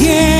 again.